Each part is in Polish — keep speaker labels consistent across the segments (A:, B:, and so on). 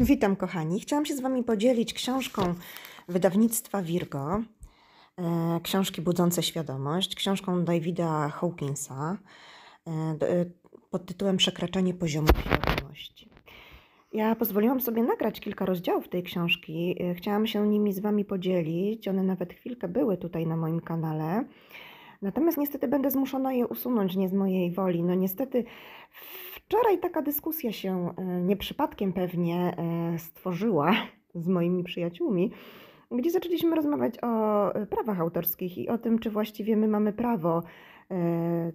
A: Witam kochani. Chciałam się z Wami podzielić książką wydawnictwa Virgo, e, książki budzące świadomość, książką Davida Hawkinsa e, e, pod tytułem Przekraczanie poziomu świadomości. Ja pozwoliłam sobie nagrać kilka rozdziałów tej książki. Chciałam się nimi z Wami podzielić. One nawet chwilkę były tutaj na moim kanale. Natomiast niestety będę zmuszona je usunąć nie z mojej woli. No niestety wczoraj taka dyskusja się e, nie przypadkiem pewnie e, stworzyła z moimi przyjaciółmi, gdzie zaczęliśmy rozmawiać o e, prawach autorskich i o tym, czy właściwie my mamy prawo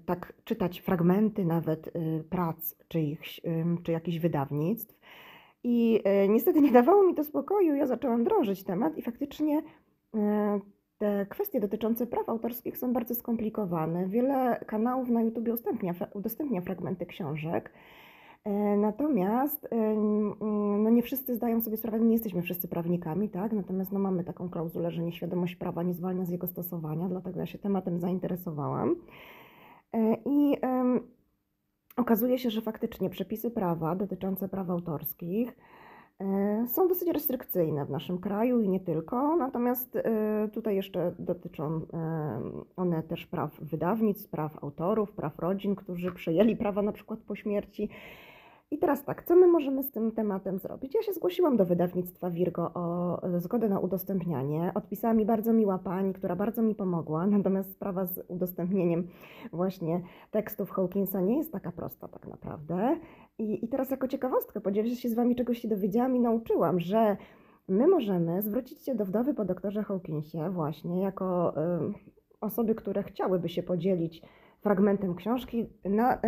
A: tak czytać fragmenty nawet prac czyichś, czy jakichś wydawnictw. I niestety nie dawało mi to spokoju, ja zaczęłam drążyć temat i faktycznie te kwestie dotyczące praw autorskich są bardzo skomplikowane. Wiele kanałów na YouTube udostępnia, fragmenty książek. E, natomiast no nie wszyscy zdają sobie sprawę, nie jesteśmy wszyscy prawnikami, tak? Natomiast no mamy taką klauzulę, że nieświadomość prawa nie zwalnia z jego stosowania, dlatego ja się tematem zainteresowałam. E, I okazuje się, że faktycznie przepisy prawa dotyczące praw autorskich E, są dosyć restrykcyjne w naszym kraju i nie tylko, natomiast e, tutaj jeszcze dotyczą e, one też praw wydawnictw, praw autorów, praw rodzin, którzy przejęli prawa na przykład po śmierci i teraz tak, co my możemy z tym tematem zrobić? Ja się zgłosiłam do wydawnictwa Virgo o zgodę na udostępnianie. Odpisała mi bardzo miła pani, która bardzo mi pomogła, natomiast sprawa z udostępnieniem właśnie tekstów Hawkinsa nie jest taka prosta tak naprawdę. I, i teraz jako ciekawostkę podzielę się z wami, czegoś się dowiedziałam i nauczyłam, że my możemy zwrócić się do wdowy po doktorze Hawkinsie właśnie jako y, osoby, które chciałyby się podzielić fragmentem książki, na,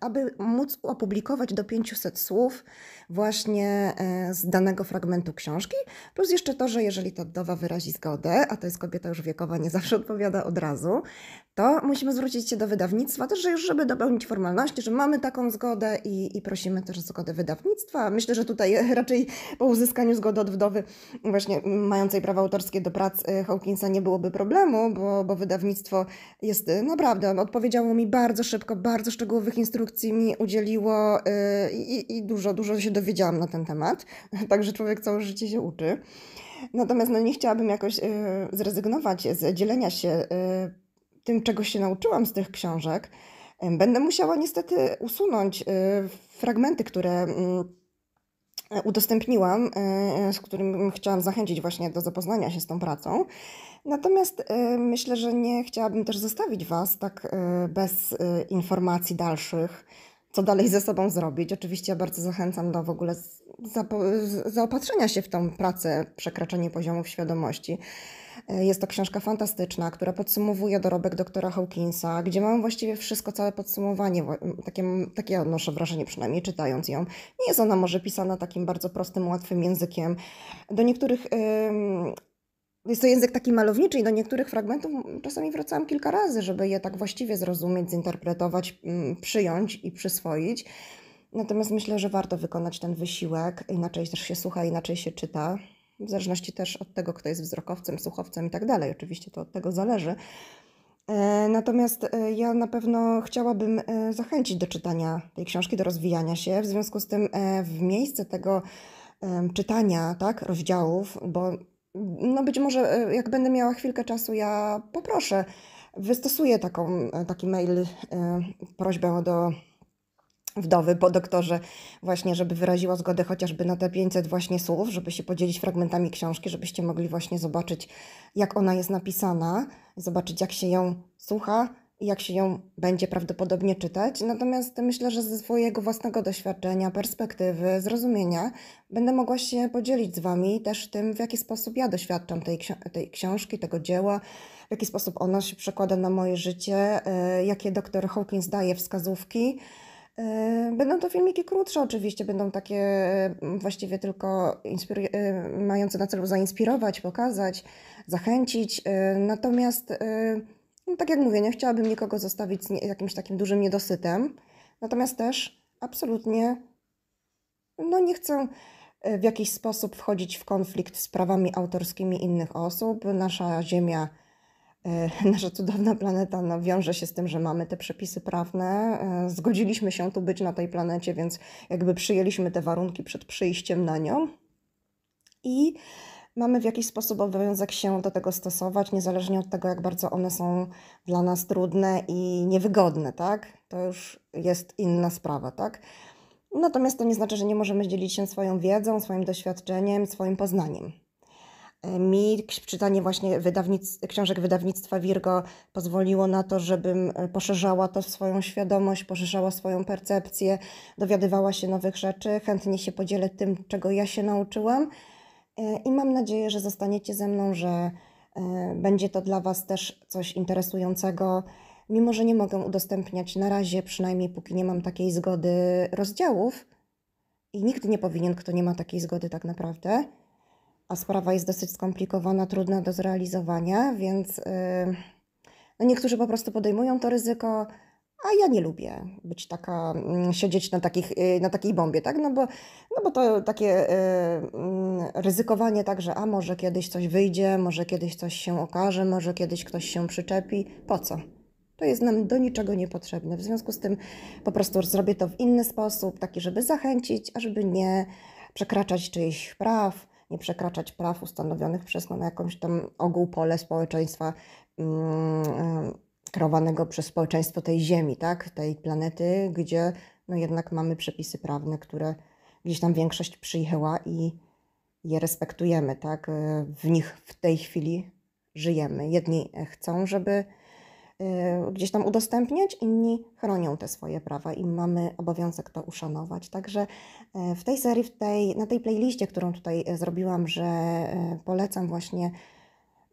A: aby móc opublikować do 500 słów właśnie e, z danego fragmentu książki, plus jeszcze to, że jeżeli ta wdowa wyrazi zgodę, a to jest kobieta już wiekowa, nie zawsze odpowiada od razu, to musimy zwrócić się do wydawnictwa też, już żeby dopełnić formalności, że mamy taką zgodę i, i prosimy też o zgodę wydawnictwa. Myślę, że tutaj raczej po uzyskaniu zgody od wdowy właśnie mającej prawa autorskie do prac e, Hawkinsa nie byłoby problemu, bo, bo wydawnictwo jest e, naprawdę odpowiedziało mi bardzo szybko, bardzo szczegółowych instrukcji mi udzieliło yy, i, dużo, dużo się dowiedziałam na ten temat. Także człowiek całe życie się uczy. Natomiast no, nie chciałabym jakoś yy, zrezygnować z dzielenia się yy, tym, czego się nauczyłam z tych książek. Będę musiała niestety usunąć fragmenty, które mm, udostępniłam, z którym chciałam zachęcić właśnie do zapoznania się z tą pracą. Natomiast myślę, że nie chciałabym też zostawić Was tak bez informacji dalszych, co dalej ze sobą zrobić. Oczywiście ja bardzo zachęcam do w ogóle zaopatrzenia się w tą pracę Przekraczanie poziomów świadomości. Jest to książka fantastyczna, która podsumowuje dorobek doktora Hawkinsa, gdzie mam właściwie wszystko, całe podsumowanie. Takie, takie odnoszę wrażenie, przynajmniej czytając ją. Nie jest ona może pisana takim bardzo prostym, łatwym językiem. Do niektórych jest to język taki malowniczy i do niektórych fragmentów czasami wracałam kilka razy, żeby je tak właściwie zrozumieć, zinterpretować, mm, przyjąć i przyswoić. Natomiast myślę, że warto wykonać ten wysiłek, inaczej też się słucha, inaczej się czyta, w zależności też od tego, kto jest wzrokowcem, słuchowcem i tak dalej. Oczywiście to od tego zależy. E, natomiast e, ja na pewno chciałabym e, zachęcić do czytania tej książki, do rozwijania się. W związku z tym w miejsce tego czytania, tak, rozdziałów, bo no być może e, jak będę miała chwilkę czasu, ja poproszę, wystosuję taką, e, taki mail, e, prośbę do wdowy po doktorze właśnie, żeby wyraziła zgodę chociażby na te 500 właśnie słów, żeby się podzielić fragmentami książki, żebyście mogli właśnie zobaczyć, jak ona jest napisana, zobaczyć, jak się ją słucha, jak się ją będzie prawdopodobnie czytać. Natomiast myślę, że ze swojego własnego doświadczenia, perspektywy, zrozumienia będę mogła się podzielić z Wami też tym, w jaki sposób ja doświadczam tej, tej książki, tego dzieła, w jaki sposób ono się przekłada na moje życie, yy, jakie dr Hawkins daje wskazówki. Yy, będą to filmiki krótsze oczywiście, będą takie yy, właściwie tylko mające na celu zainspirować, pokazać, zachęcić. Natomiast no, tak jak mówię, nie chciałabym nikogo zostawić z jakimś takim dużym niedosytem. Natomiast też absolutnie no, nie chcę e, w jakiś sposób wchodzić w konflikt z prawami autorskimi innych osób. Nasza ziemia e, nasza cudowna planeta no, wiąże się z tym, że mamy te przepisy prawne. E, zgodziliśmy się tu być na tej planecie, więc jakby przyjęliśmy te warunki przed przyjściem na nią. I mamy w jakiś sposób obowiązek się do tego stosować, niezależnie od tego, jak bardzo one są dla nas trudne i niewygodne, tak? To już jest inna sprawa, tak? Natomiast to nie znaczy, że nie możemy dzielić się swoją wiedzą, swoim doświadczeniem, swoim poznaniem. Mi czytanie właśnie wydawnic, książek wydawnictwa Virgo pozwoliło na to, żebym e, poszerzała to swoją świadomość, poszerzała swoją percepcję, dowiadywała się nowych rzeczy, chętnie się podzielę tym, czego ja się nauczyłam e, i mam nadzieję, że zostaniecie ze mną, że e, będzie to dla Was też coś interesującego, mimo że nie mogę udostępniać na razie, przynajmniej póki nie mam takiej zgody rozdziałów i nikt nie powinien, kto nie ma takiej zgody tak naprawdę. A sprawa jest dosyć skomplikowana, trudna do zrealizowania, więc yy, no niektórzy po prostu podejmują to ryzyko, a ja nie lubię być taka, yy, siedzieć na, takich, yy, na takiej bombie, tak? No bo, no bo to takie y, mm, ryzykowanie tak, że a może kiedyś coś wyjdzie, może kiedyś coś się okaże, może kiedyś ktoś się przyczepi. Po co? To jest nam do niczego niepotrzebne. W związku z tym po prostu zrobię to w inny sposób, taki, żeby zachęcić, a żeby nie przekraczać czyichś praw, nie przekraczać praw ustanowionych przez no, jakąś tam ogół pole społeczeństwa mm, kreowanego przez społeczeństwo tej Ziemi, tak? tej planety, gdzie no, jednak mamy przepisy prawne, które gdzieś tam większość przyjęła i je respektujemy, tak? W nich w tej chwili żyjemy. Jedni chcą, żeby Y, gdzieś tam udostępniać, inni chronią te swoje prawa i mamy obowiązek to uszanować. Także y, w tej serii, w tej, na tej playliście, którą tutaj y, zrobiłam, że polecam właśnie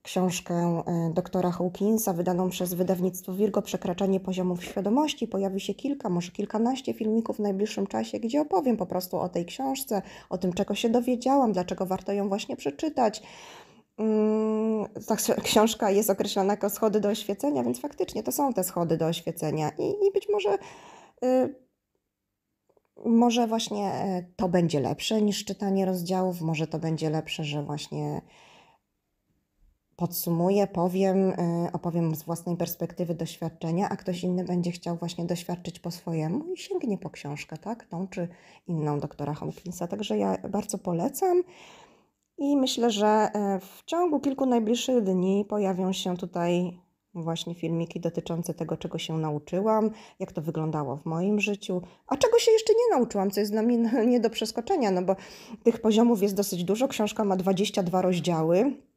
A: książkę doktora Hawkinsa, wydaną przez wydawnictwo Virgo Przekraczanie poziomów świadomości. Pojawi się kilka, może kilkanaście filmików w najbliższym czasie, gdzie opowiem po prostu o tej książce, o tym, czego się dowiedziałam, dlaczego warto ją właśnie przeczytać. Mm, ta książka jest określona jako schody do oświecenia, więc faktycznie to są te schody do oświecenia i, i być może y, może właśnie e, to będzie lepsze niż czytanie rozdziałów, może to będzie lepsze, że właśnie podsumuję, powiem, y, opowiem z własnej perspektywy doświadczenia, a ktoś inny będzie chciał właśnie doświadczyć po swojemu i sięgnie po książkę, tak? Tą czy inną doktora Hawkinsa. Także ja bardzo polecam. I myślę, że e, w ciągu kilku najbliższych dni pojawią się tutaj właśnie filmiki dotyczące tego, czego się nauczyłam, jak to wyglądało w moim życiu, a czego się jeszcze nie nauczyłam, co jest dla mnie nie do przeskoczenia, no bo tych poziomów jest dosyć dużo. Książka ma 22 rozdziały.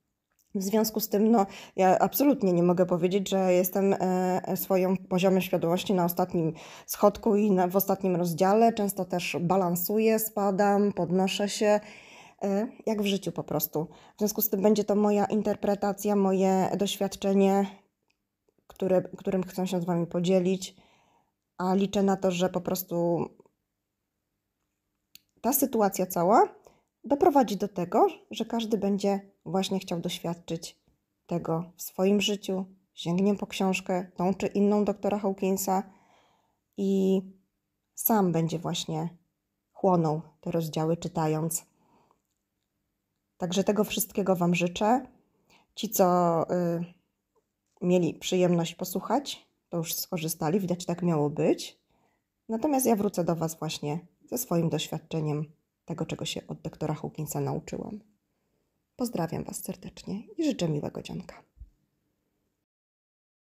A: W związku z tym, no, ja absolutnie nie mogę powiedzieć, że jestem e, swoją poziomem świadomości na ostatnim schodku i na, w ostatnim rozdziale. Często też balansuję, spadam, podnoszę się E, jak w życiu po prostu. W związku z tym będzie to moja interpretacja, moje doświadczenie, które, którym chcę się z Wami podzielić, a liczę na to, że po prostu ta sytuacja cała doprowadzi do tego, że każdy będzie właśnie chciał doświadczyć tego w swoim życiu, sięgnie po książkę, tą czy inną doktora Hawkinsa i sam będzie właśnie chłonął te rozdziały czytając Także tego wszystkiego Wam życzę. Ci, co y, mieli przyjemność posłuchać, to już skorzystali, widać tak miało być. Natomiast ja wrócę do Was właśnie ze swoim doświadczeniem tego, czego się od doktora Hawkinsa nauczyłam. Pozdrawiam Was serdecznie i życzę miłego dzionka.